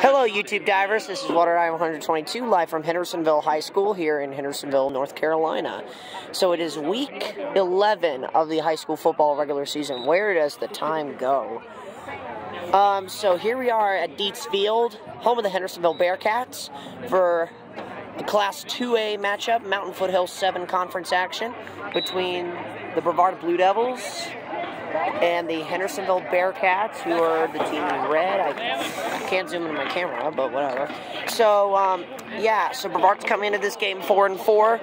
Hello, YouTube divers. This is Water Dive 122, live from Hendersonville High School here in Hendersonville, North Carolina. So it is week 11 of the high school football regular season. Where does the time go? Um, so here we are at Dietz Field, home of the Hendersonville Bearcats, for the Class 2A matchup, Mountain Foothills 7 conference action between the Brevard Blue Devils and the Hendersonville Bearcats, who are the team in red. I can't zoom into my camera, but whatever. So, um, yeah, so Brevard's coming into this game four and four.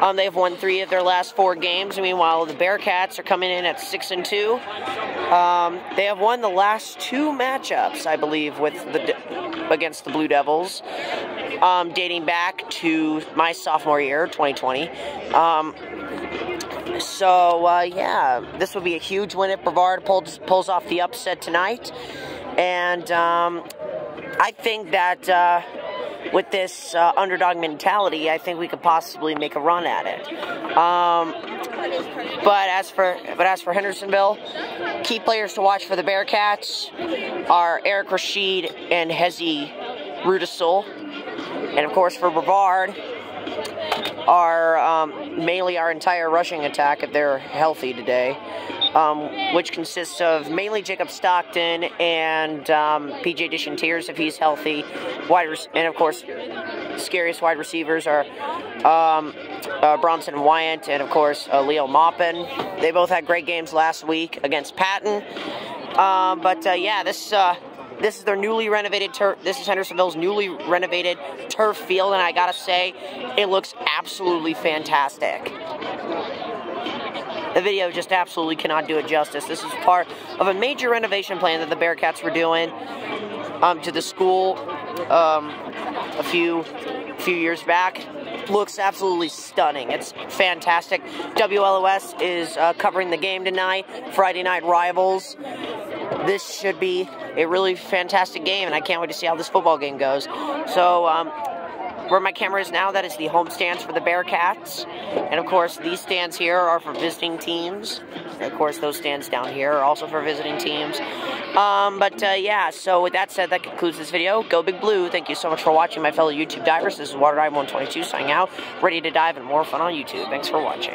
Um, they've won three of their last four games. Meanwhile, the Bearcats are coming in at six and two. Um, they have won the last two matchups, I believe, with the against the Blue Devils, um, dating back to my sophomore year, 2020. So, uh, yeah, this would be a huge win if Brevard pulls, pulls off the upset tonight. And um, I think that uh, with this uh, underdog mentality, I think we could possibly make a run at it. Um, but as for but as for Hendersonville, key players to watch for the Bearcats are Eric Rashid and Hezi Rudisol. And of course for Brevard, our um, mainly our entire rushing attack if they're healthy today, um, which consists of mainly Jacob Stockton and um, PJ Dichantiers if he's healthy. Wide and of course, scariest wide receivers are um, uh, Bronson Wyant and of course uh, Leo Maupin. They both had great games last week against Patton. Um, but uh, yeah, this uh, this is their newly renovated turf. This is Hendersonville's newly renovated turf field, and I gotta say, it looks absolutely fantastic. The video just absolutely cannot do it justice. This is part of a major renovation plan that the Bearcats were doing um, to the school um, a few few years back. Looks absolutely stunning. It's fantastic. WLOS is uh, covering the game tonight. Friday Night Rivals this should be a really fantastic game, and I can't wait to see how this football game goes. So, um, where my camera is now, that is the home stands for the Bearcats. And of course, these stands here are for visiting teams. And of course, those stands down here are also for visiting teams. Um, but uh, yeah, so with that said, that concludes this video. Go Big Blue. Thank you so much for watching, my fellow YouTube divers. This is Water Dive 122 signing out, ready to dive and more fun on YouTube. Thanks for watching.